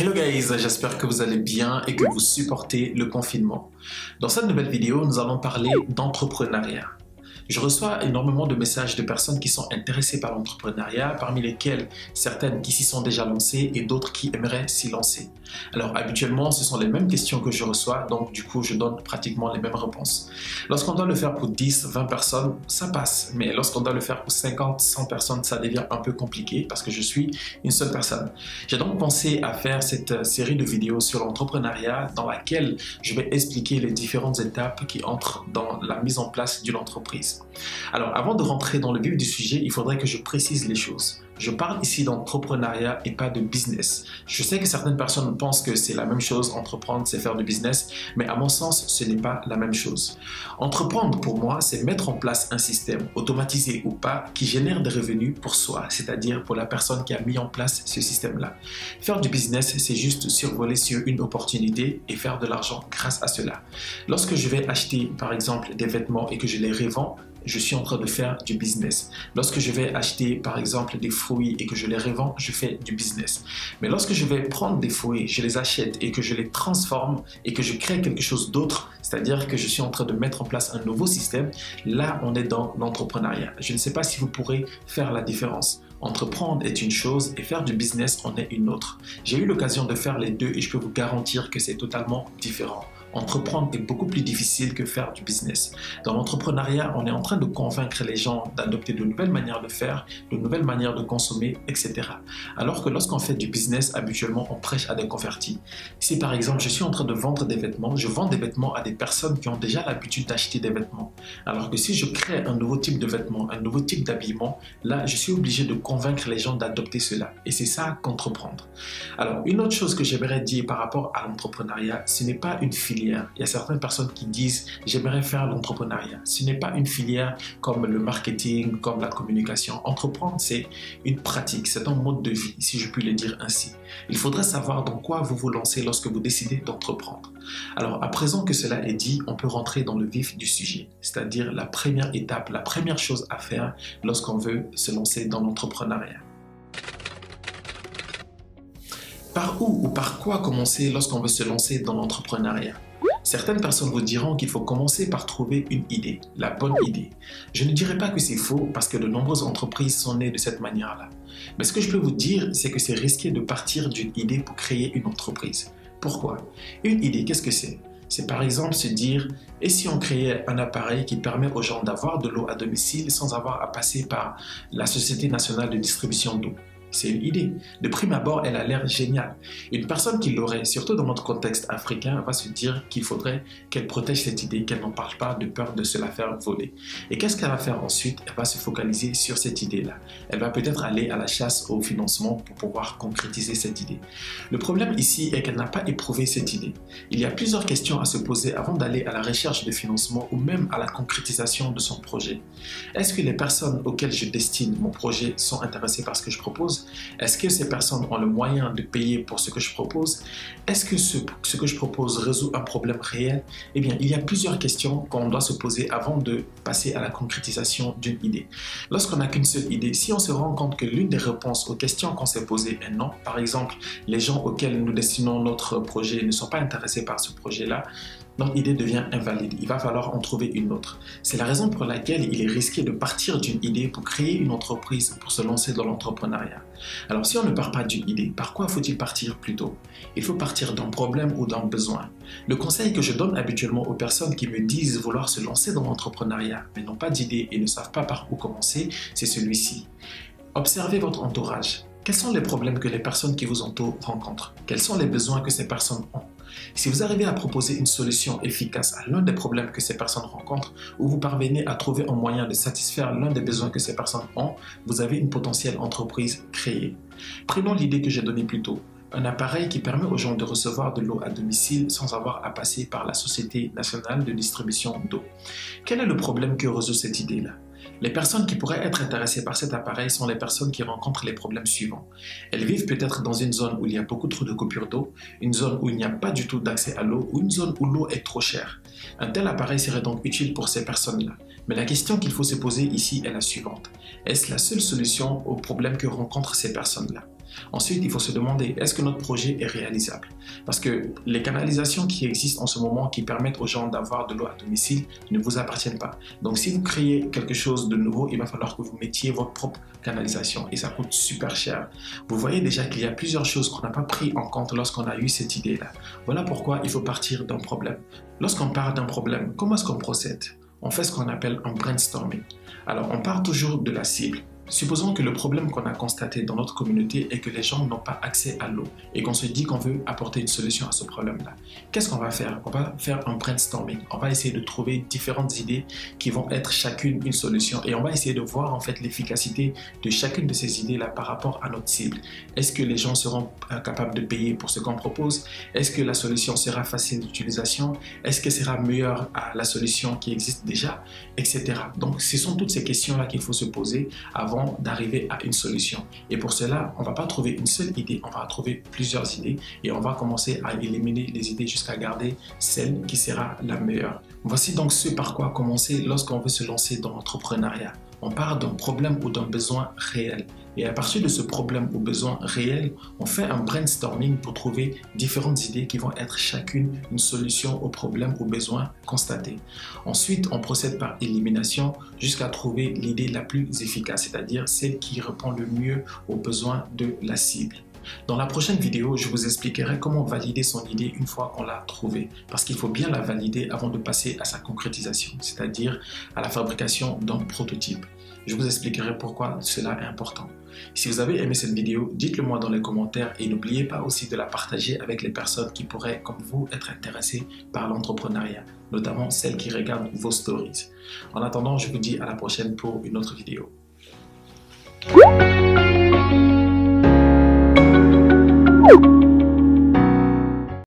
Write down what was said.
Hello guys, j'espère que vous allez bien et que vous supportez le confinement. Dans cette nouvelle vidéo, nous allons parler d'entrepreneuriat. Je reçois énormément de messages de personnes qui sont intéressées par l'entrepreneuriat, parmi lesquelles certaines qui s'y sont déjà lancées et d'autres qui aimeraient s'y lancer. Alors habituellement, ce sont les mêmes questions que je reçois, donc du coup, je donne pratiquement les mêmes réponses. Lorsqu'on doit le faire pour 10, 20 personnes, ça passe, mais lorsqu'on doit le faire pour 50, 100 personnes, ça devient un peu compliqué parce que je suis une seule personne. J'ai donc pensé à faire cette euh, série de vidéos sur l'entrepreneuriat dans laquelle je vais expliquer les différentes étapes qui entrent dans la mise en place d'une entreprise. Alors, avant de rentrer dans le vif du sujet, il faudrait que je précise les choses. Je parle ici d'entrepreneuriat et pas de business. Je sais que certaines personnes pensent que c'est la même chose, entreprendre, c'est faire du business, mais à mon sens, ce n'est pas la même chose. Entreprendre, pour moi, c'est mettre en place un système, automatisé ou pas, qui génère des revenus pour soi, c'est-à-dire pour la personne qui a mis en place ce système-là. Faire du business, c'est juste survoler sur une opportunité et faire de l'argent grâce à cela. Lorsque je vais acheter, par exemple, des vêtements et que je les revends, je suis en train de faire du business. Lorsque je vais acheter par exemple des fruits et que je les revends, je fais du business. Mais lorsque je vais prendre des fruits, je les achète et que je les transforme et que je crée quelque chose d'autre, c'est-à-dire que je suis en train de mettre en place un nouveau système, là on est dans l'entrepreneuriat. Je ne sais pas si vous pourrez faire la différence. Entreprendre est une chose et faire du business en est une autre. J'ai eu l'occasion de faire les deux et je peux vous garantir que c'est totalement différent. Entreprendre est beaucoup plus difficile que faire du business. Dans l'entrepreneuriat, on est en train de convaincre les gens d'adopter de nouvelles manières de faire, de nouvelles manières de consommer, etc. Alors que lorsqu'on fait du business, habituellement, on prêche à des convertis. Si par exemple, je suis en train de vendre des vêtements, je vends des vêtements à des personnes qui ont déjà l'habitude d'acheter des vêtements. Alors que si je crée un nouveau type de vêtements, un nouveau type d'habillement, là, je suis obligé de convaincre les gens d'adopter cela. Et c'est ça qu'entreprendre. Alors, une autre chose que j'aimerais dire par rapport à l'entrepreneuriat, ce n'est pas une il y a certaines personnes qui disent j'aimerais faire l'entrepreneuriat. Ce n'est pas une filière comme le marketing, comme la communication. Entreprendre, c'est une pratique, c'est un mode de vie, si je puis le dire ainsi. Il faudrait savoir dans quoi vous vous lancez lorsque vous décidez d'entreprendre. Alors, à présent que cela est dit, on peut rentrer dans le vif du sujet, c'est-à-dire la première étape, la première chose à faire lorsqu'on veut se lancer dans l'entrepreneuriat. Par où ou par quoi commencer lorsqu'on veut se lancer dans l'entrepreneuriat? Certaines personnes vous diront qu'il faut commencer par trouver une idée, la bonne idée. Je ne dirais pas que c'est faux parce que de nombreuses entreprises sont nées de cette manière-là. Mais ce que je peux vous dire, c'est que c'est risqué de partir d'une idée pour créer une entreprise. Pourquoi? Une idée, qu'est-ce que c'est? C'est par exemple se dire, et si on créait un appareil qui permet aux gens d'avoir de l'eau à domicile sans avoir à passer par la Société nationale de distribution d'eau? C'est une idée. De prime abord, elle a l'air géniale. Une personne qui l'aurait, surtout dans notre contexte africain, va se dire qu'il faudrait qu'elle protège cette idée, qu'elle n'en parle pas de peur de se la faire voler. Et qu'est-ce qu'elle va faire ensuite? Elle va se focaliser sur cette idée-là. Elle va peut-être aller à la chasse au financement pour pouvoir concrétiser cette idée. Le problème ici est qu'elle n'a pas éprouvé cette idée. Il y a plusieurs questions à se poser avant d'aller à la recherche de financement ou même à la concrétisation de son projet. Est-ce que les personnes auxquelles je destine mon projet sont intéressées par ce que je propose? Est-ce que ces personnes ont le moyen de payer pour ce que je propose? Est-ce que ce, ce, que je propose résout un problème réel? Eh bien, il y a plusieurs questions qu'on doit se poser avant de passer à la concrétisation d'une idée. Lorsqu'on n'a qu'une seule idée, si on se rend compte que l'une des réponses aux questions qu'on s'est posées est non, par exemple, les gens auxquels nous destinons notre projet ne sont pas intéressés par ce projet-là, notre idée devient invalide. Il va falloir en trouver une autre. C'est la raison pour laquelle il est risqué de partir d'une idée pour créer une entreprise, pour se lancer dans l'entrepreneuriat. Alors si on ne part pas d'une idée, par quoi faut-il partir plutôt Il faut partir d'un problème ou d'un besoin. Le conseil que je donne habituellement aux personnes qui me disent vouloir se lancer dans l'entrepreneuriat, mais n'ont pas d'idée et ne savent pas par où commencer, c'est celui-ci. Observez votre entourage. Quels sont les problèmes que les personnes qui vous entourent rencontrent? Quels sont les besoins que ces personnes ont? Si vous arrivez à proposer une solution efficace à l'un des problèmes que ces personnes rencontrent, ou vous parvenez à trouver un moyen de satisfaire l'un des besoins que ces personnes ont, vous avez une potentielle entreprise créée. Prenons l'idée que j'ai donnée plus tôt un appareil qui permet aux gens de recevoir de l'eau à domicile sans avoir à passer par la Société nationale de distribution d'eau. Quel est le problème que résout cette idée-là? Les personnes qui pourraient être intéressées par cet appareil sont les personnes qui rencontrent les problèmes suivants. Elles vivent peut-être dans une zone où il y a beaucoup trop de coupures d'eau, une zone où il n'y a pas du tout d'accès à l'eau ou une zone où l'eau est trop chère. Un tel appareil serait donc utile pour ces personnes-là. Mais la question qu'il faut se poser ici est la suivante. Est-ce la seule solution aux problèmes que rencontrent ces personnes-là? Ensuite, il faut se demander, est-ce que notre projet est réalisable? Parce que les canalisations qui existent en ce moment, qui permettent aux gens d'avoir de l'eau à domicile, ne vous appartiennent pas. Donc, si vous créez quelque chose de nouveau, il va falloir que vous mettiez votre propre canalisation et ça coûte super cher. Vous voyez déjà qu'il y a plusieurs choses qu'on n'a pas pris en compte lorsqu'on a eu cette idée-là. Voilà pourquoi il faut partir d'un problème. Lorsqu'on d'un problème, comment est-ce qu'on procède? On fait ce qu'on appelle un brainstorming. Alors, on part toujours de la cible. Supposons que le problème qu'on a constaté dans notre communauté est que les gens n'ont pas accès à l'eau et qu'on se dit qu'on veut apporter une solution à ce problème-là. Qu'est-ce qu'on va faire? On va faire un brainstorming. On va essayer de trouver différentes idées qui vont être chacune une solution et on va essayer de voir en fait l'efficacité de chacune de ces idées-là par rapport à notre cible. Est-ce que les gens seront euh, capables de payer pour ce qu'on propose? Est-ce que la solution sera facile d'utilisation? Est-ce que sera meilleure à la solution qui existe déjà? Etc. Donc ce sont toutes ces questions-là qu'il faut se poser avant d'arriver à une solution. Et pour cela, on va pas trouver une seule idée, on va trouver plusieurs idées et on va commencer à éliminer les idées jusqu'à garder celle qui sera la meilleure. Voici donc ce par quoi commencer lorsqu'on veut se lancer dans l'entrepreneuriat. On part d'un problème ou d'un besoin réel. Et à partir de ce problème ou besoin réel, on fait un brainstorming pour trouver différentes idées qui vont être chacune une solution au problème ou besoin constaté. Ensuite, on procède par élimination jusqu'à trouver l'idée la plus efficace, c'est-à-dire celle qui répond le mieux aux besoins de la cible. Dans la prochaine vidéo, je vous expliquerai comment valider son idée une fois qu'on l'a trouvée, parce qu'il faut bien la valider avant de passer à sa concrétisation, c'est-à-dire à la fabrication d'un prototype. Je vous expliquerai pourquoi cela est important. Si vous avez aimé cette vidéo, dites-le moi dans les commentaires et n'oubliez pas aussi de la partager avec les personnes qui pourraient, comme vous, être intéressées par l'entrepreneuriat, notamment celles qui regardent vos stories. En attendant, je vous dis à la prochaine pour une autre vidéo. You